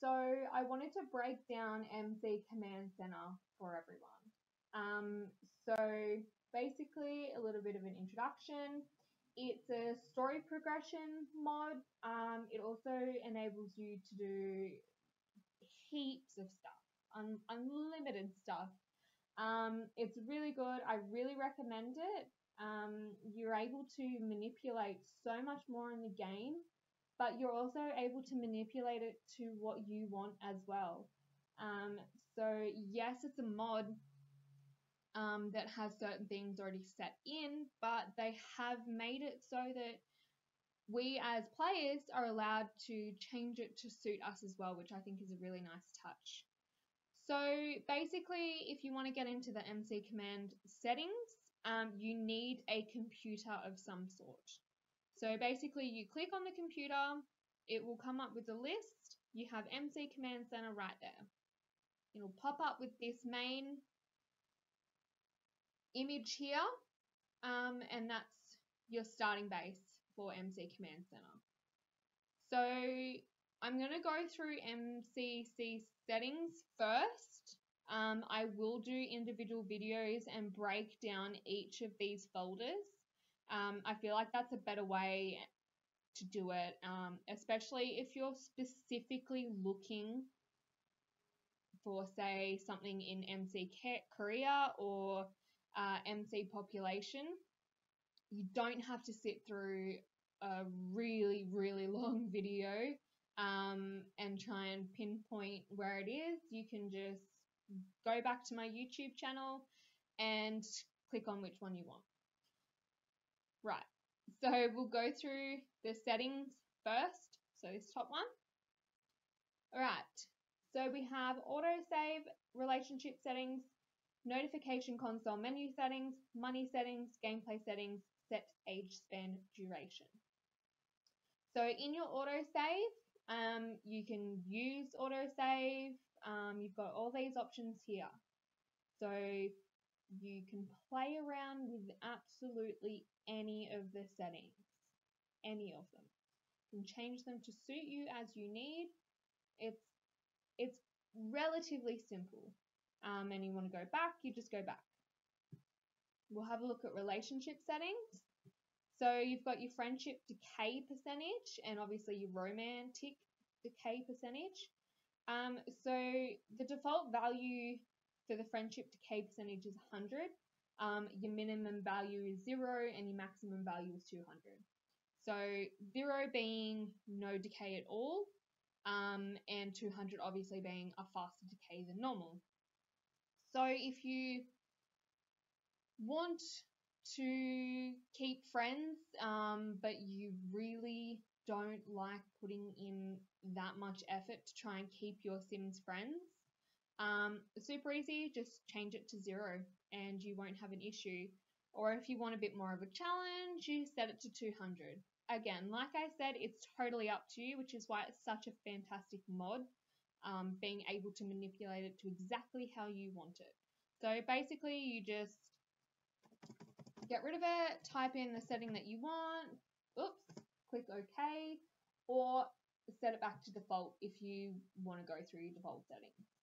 so I wanted to break down MC Command Center for everyone. Um, so basically, a little bit of an introduction. It's a story progression mod. Um, it also enables you to do heaps of stuff, un- unlimited stuff. Um, it's really good. I really recommend it. Um, you're able to manipulate so much more in the game, but you're also able to manipulate it to what you want as well. Um, so yes, it's a mod um, that has certain things already set in, but they have made it so that we as players are allowed to change it to suit us as well, which I think is a really nice touch. So basically, if you want to get into the MC command settings, um, you need a computer of some sort. So basically, you click on the computer, it will come up with a list. You have MC Command Center right there. It'll pop up with this main image here, um, and that's your starting base for MC Command Center. So I'm going to go through MCC settings first. Um, I will do individual videos and break down each of these folders. Um, I feel like that's a better way to do it, um, especially if you're specifically looking for, say, something in MC Career or uh, MC population. You don't have to sit through a really, really long video um, and try and pinpoint where it is. You can just go back to my YouTube channel and click on which one you want. Right, so we'll go through the settings first. So this top one. Alright, so we have autosave, relationship settings, notification console menu settings, money settings, gameplay settings, set age span duration. So in your autosave, um, you can use autosave. Um, you've got all these options here. So you can play around with absolutely any of the settings, any of them. You can change them to suit you as you need. It's it's relatively simple. Um, and you want to go back, you just go back. We'll have a look at relationship settings. So you've got your friendship decay percentage and obviously your romantic decay percentage. Um, so the default value for the friendship decay percentage is 100. Um, your minimum value is 0 and your maximum value is 200. So 0 being no decay at all um, and 200 obviously being a faster decay than normal. So if you want to keep friends, um, but you really don't like putting in that much effort to try and keep your Sims friends, um, super easy, just change it to zero and you won't have an issue. Or if you want a bit more of a challenge, you set it to 200. Again, like I said, it's totally up to you, which is why it's such a fantastic mod, um, being able to manipulate it to exactly how you want it. So basically, you just get rid of it, type in the setting that you want, oops, click OK, or set it back to default if you want to go through your default settings.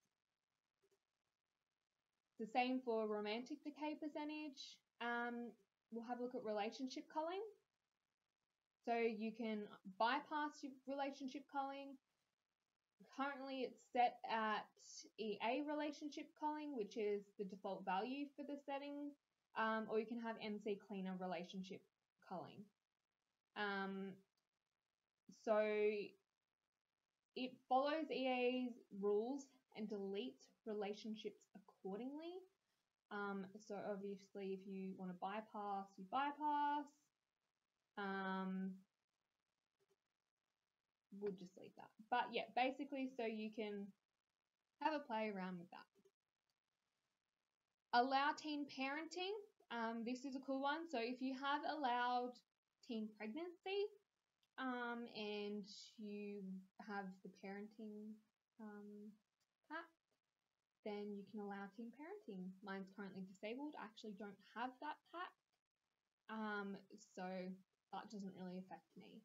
The same for romantic decay percentage. Um, we'll have a look at relationship culling. So you can bypass your relationship culling. Currently it's set at EA relationship culling, which is the default value for the setting um, or you can have MC cleaner relationship culling. Um, so it follows EA's rules and deletes relationships accordingly. Um, so obviously, if you want to bypass, you bypass. Um, we'll just leave that. But yeah, basically, so you can have a play around with that. Allow teen parenting. Um, this is a cool one. So if you have allowed teen pregnancy um, and you have the parenting um, then you can allow teen parenting. Mine's currently disabled. I actually don't have that pack. Um, so that doesn't really affect me.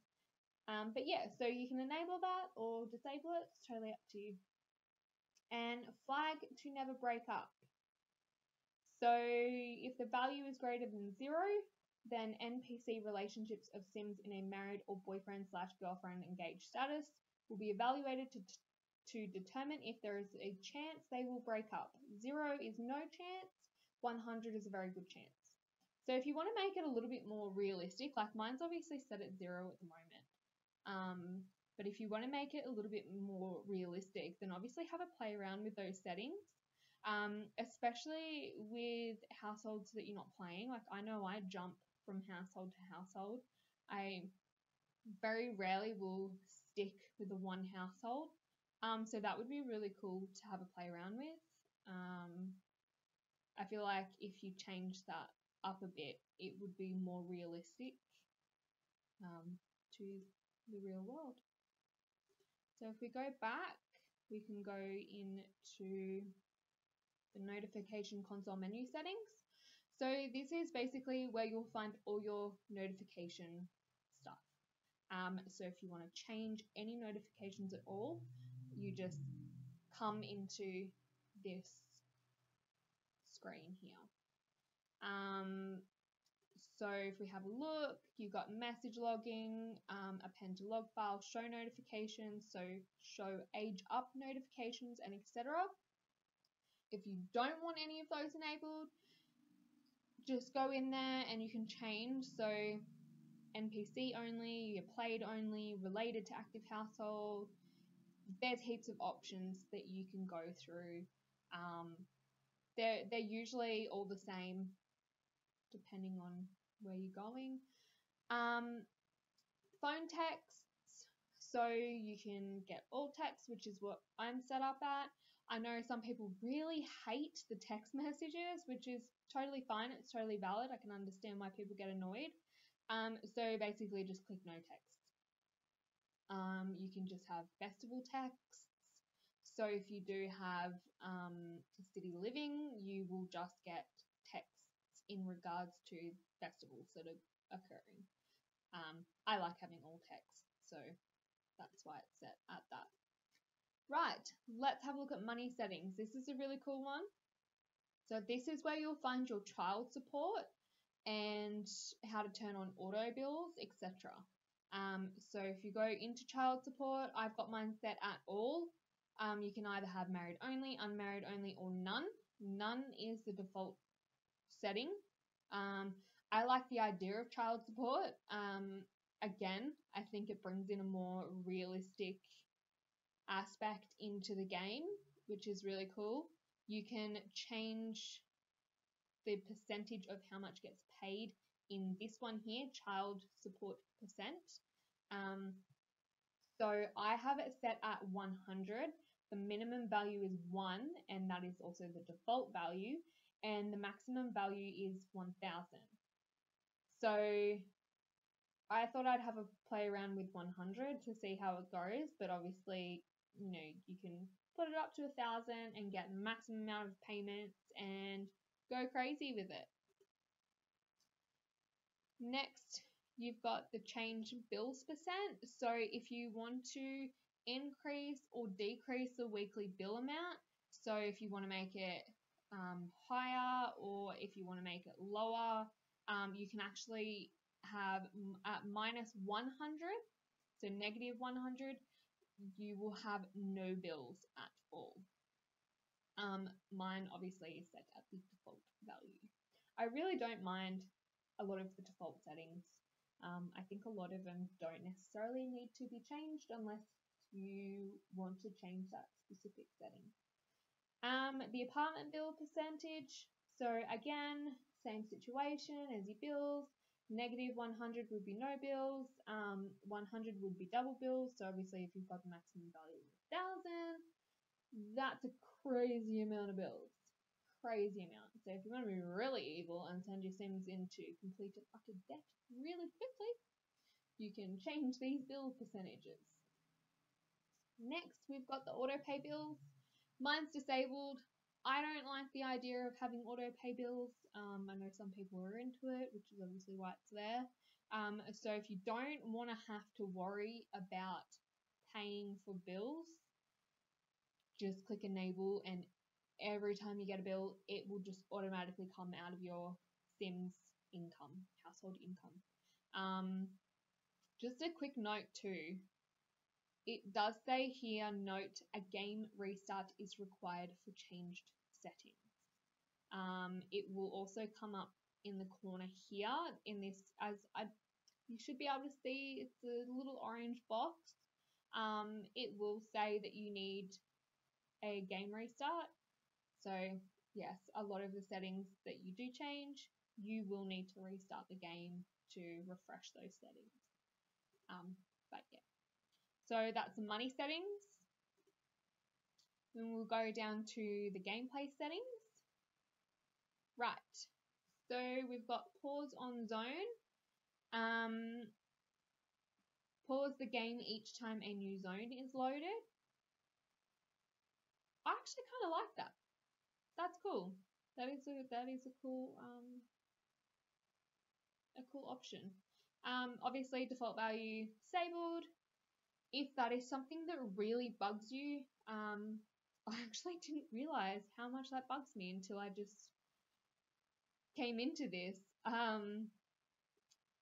Um, but yeah, so you can enable that or disable it. It's totally up to you. And flag to never break up. So if the value is greater than zero, then NPC relationships of Sims in a married or boyfriend slash girlfriend engaged status will be evaluated to, to determine if there is a chance they will break up. Zero is no chance, 100 is a very good chance. So if you want to make it a little bit more realistic, like mine's obviously set at zero at the moment. Um, but if you want to make it a little bit more realistic, then obviously have a play around with those settings. Um, especially with households that you're not playing. Like I know I jump from household to household. I very rarely will stick with the one household. Um, so that would be really cool to have a play around with. Um, I feel like if you change that up a bit, it would be more realistic um, to the real world. So if we go back, we can go into the notification console menu settings. So this is basically where you'll find all your notification stuff. Um, so if you want to change any notifications at all, you just come into this screen here. Um, so if we have a look, you've got message logging, um, append to log file, show notifications, so show age up notifications and etc. If you don't want any of those enabled, just go in there and you can change. So NPC only, your played only, related to active household. There's heaps of options that you can go through. Um, they're they're usually all the same, depending on where you're going. Um, phone texts, so you can get all text, which is what I'm set up at. I know some people really hate the text messages, which is totally fine. It's totally valid. I can understand why people get annoyed. Um, so basically, just click no text. Um, you can just have festival texts. So if you do have um, city living, you will just get texts in regards to festivals that are occurring. Um, I like having all texts, so that's why it's set at that. Right, let's have a look at money settings. This is a really cool one. So this is where you'll find your child support and how to turn on auto bills, etc. Um, so if you go into child support, I've got mine set at all. Um, you can either have married only, unmarried only, or none. None is the default setting. Um, I like the idea of child support. Um, again, I think it brings in a more realistic aspect into the game, which is really cool. You can change the percentage of how much gets paid in this one here, child support percent. Um, so I have it set at 100. The minimum value is 1, and that is also the default value, and the maximum value is 1000. So I thought I'd have a play around with 100 to see how it goes, but obviously you know, you can put it up to a thousand and get maximum amount of payments and go crazy with it. Next, you've got the change bills percent. So if you want to increase or decrease the weekly bill amount, so if you want to make it um, higher or if you want to make it lower, um, you can actually have at minus 100, so negative 100, you will have no bills at all. Um, mine obviously is set at the default value. I really don't mind a lot of the default settings. Um, I think a lot of them don't necessarily need to be changed unless you want to change that specific setting. Um, the apartment bill percentage. So again, same situation as your bills. Negative 100 would be no bills. Um, 100 would be double bills. So obviously, if you've got the maximum value of 1,000, that's a crazy amount of bills. Crazy amount. So if you want to be really evil and send your Sims into complete and utter debt really quickly, you can change these bill percentages. Next, we've got the auto pay bills. Mine's disabled. I don't like the idea of having auto pay bills. Um, I know some people are into it, which is obviously why it's there. Um, so if you don't want to have to worry about paying for bills, just click enable and every time you get a bill, it will just automatically come out of your Sims income, household income. Um, just a quick note too. It does say here, note a game restart is required for changed settings. Um, it will also come up in the corner here in this as I, you should be able to see it's a little orange box. Um, it will say that you need a game restart. So yes, a lot of the settings that you do change, you will need to restart the game to refresh those settings. Um, but yeah. So that's the money settings. Then we'll go down to the gameplay settings. Right. So we've got pause on zone. Um, pause the game each time a new zone is loaded. I actually kind of like that. That's cool. That is a that is a cool um a cool option. Um, obviously default value disabled. If that is something that really bugs you, um, I actually didn't realize how much that bugs me until I just came into this. Um,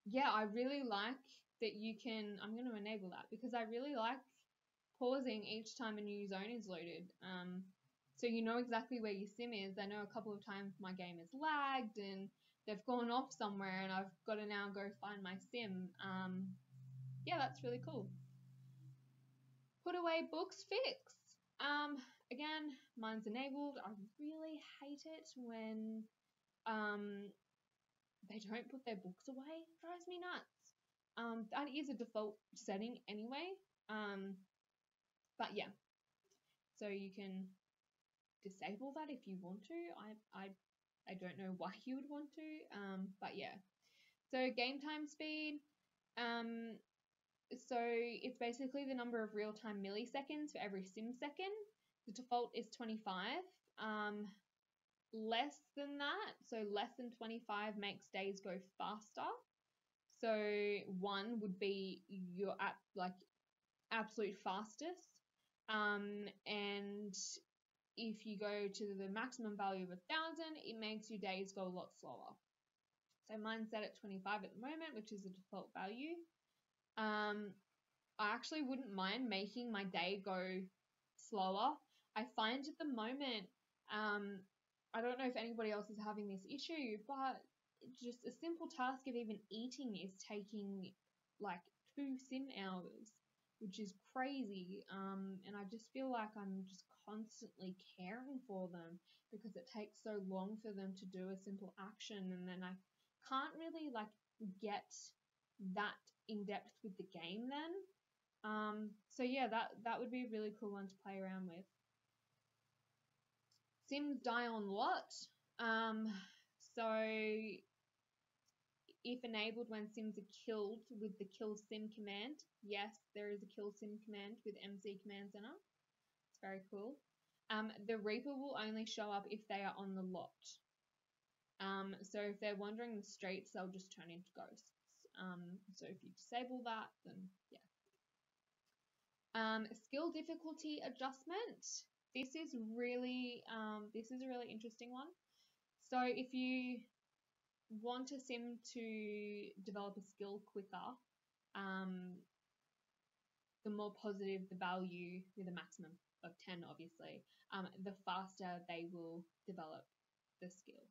yeah, I really like that you can. I'm going to enable that because I really like pausing each time a new zone is loaded. Um, so you know exactly where your sim is. I know a couple of times my game has lagged and they've gone off somewhere and I've got to now go find my sim. Um, yeah, that's really cool. Put away books fix. Um, again, mine's enabled. I really hate it when um, they don't put their books away. It drives me nuts. Um, that is a default setting anyway. Um, but yeah, so you can disable that if you want to. I I I don't know why you would want to. Um, but yeah. So game time speed. Um, so it's basically the number of real time milliseconds for every sim second. The default is 25. Um, less than that, so less than 25 makes days go faster. So one would be your app like absolute fastest. Um, and if you go to the maximum value of a thousand, it makes your days go a lot slower. So mine's set at 25 at the moment, which is the default value. Um, I actually wouldn't mind making my day go slower. I find at the moment, um, I don't know if anybody else is having this issue, but just a simple task of even eating is taking like two sim hours, which is crazy. Um, and I just feel like I'm just constantly caring for them because it takes so long for them to do a simple action, and then I can't really like get that in depth with the game then. Um, so yeah, that that would be a really cool one to play around with. Sims die on lot? Um, so if enabled when sims are killed with the kill sim command, yes, there is a kill sim command with MC Command Center. Very cool. Um, the Reaper will only show up if they are on the lot. Um, so if they're wandering the streets, they'll just turn into ghosts. Um, so if you disable that, then yeah. Um, skill difficulty adjustment this is really um, this is a really interesting one. So if you want a sim to develop a skill quicker, um, the more positive the value with a maximum of 10 obviously, um, the faster they will develop the skill.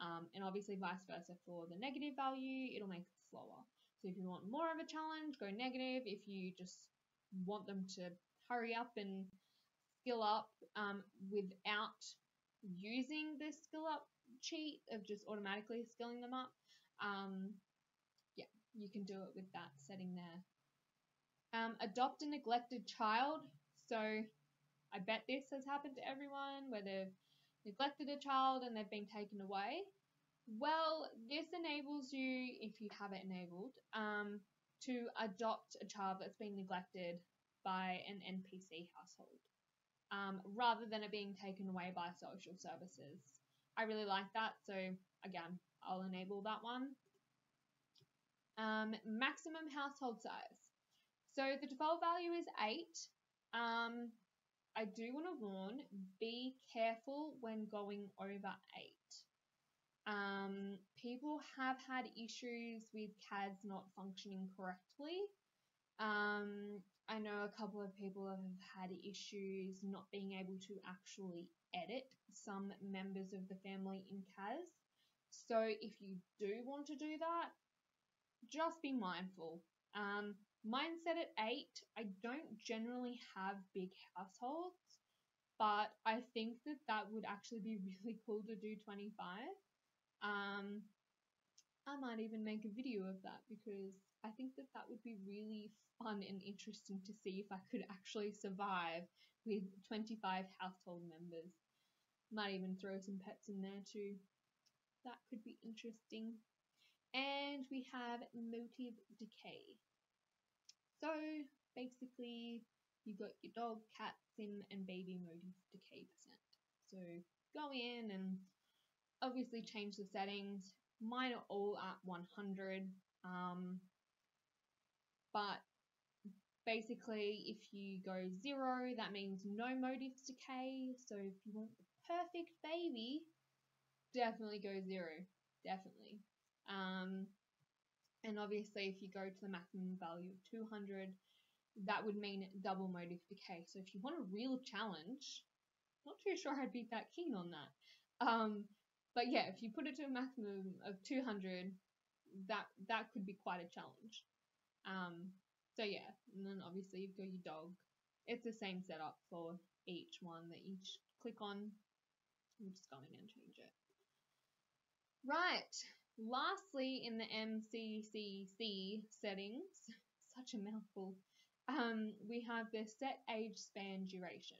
Um, and obviously vice versa for the negative value, it'll make it slower. So if you want more of a challenge, go negative. If you just want them to hurry up and skill up um, without using the skill up cheat of just automatically skilling them up. Um, yeah, you can do it with that setting there. Um, adopt a neglected child. So I bet this has happened to everyone where they've neglected a child and they've been taken away. Well, this enables you, if you have it enabled, um, to adopt a child that's been neglected by an NPC household um, rather than it being taken away by social services. I really like that, so again, I'll enable that one. Um, maximum household size. So the default value is 8. Um, I do want to warn, be careful when going over 8. Um, people have had issues with CAS not functioning correctly. Um, I know a couple of people have had issues not being able to actually edit some members of the family in CAS. So if you do want to do that, just be mindful. Um, mine set at 8. I don't generally have big households, but I think that that would actually be really cool to do 25. Um, I might even make a video of that because I think that that would be really fun and interesting to see if I could actually survive with 25 household members. Might even throw some pets in there too. That could be interesting. And we have motive decay. So basically, you've got your dog, cat, sim, and baby motive decay percent. So go in and obviously change the settings. Mine are all at 100. Um, but basically, if you go zero, that means no motives decay. So if you want the perfect baby, definitely go zero. Definitely. Um, and obviously, if you go to the maximum value of 200, that would mean double motive decay. So if you want a real challenge, not too sure I'd be that keen on that. Um, but yeah, if you put it to a maximum of 200, that that could be quite a challenge. Um, so yeah, and then obviously you've got your dog. It's the same setup for each one that you click on. I'm just going and change it. Right. Lastly, in the MCCC settings, such a mouthful, um, we have the set age span duration.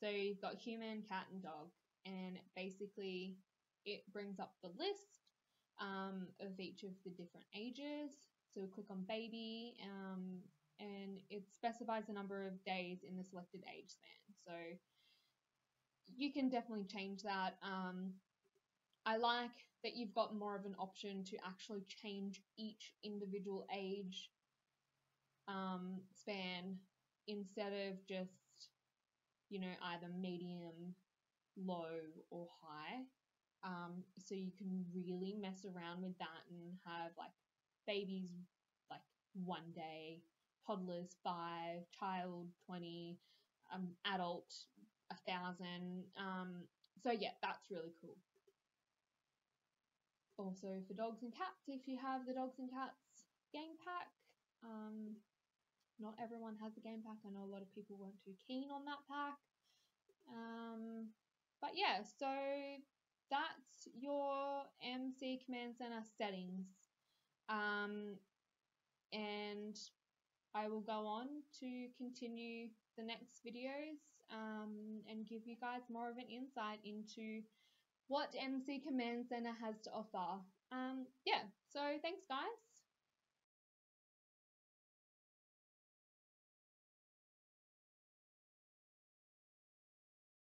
So you've got human, cat, and dog, and basically it brings up the list um, of each of the different ages. So click on baby, um, and it specifies the number of days in the selected age span. So you can definitely change that. Um, I like that you've got more of an option to actually change each individual age um, span instead of just, you know, either medium, low, or high. Um, so you can really mess around with that and have like babies like one day, toddlers five, child 20, um, adult a thousand. Um, so yeah, that's really cool. Also for dogs and cats, if you have the dogs and cats game pack, um, not everyone has the game pack. I know a lot of people weren't too keen on that pack. Um, but yeah, so that's your MC Command Center settings. Um, and I will go on to continue the next videos um, and give you guys more of an insight into what MC Command Center has to offer. Um, yeah, so thanks guys.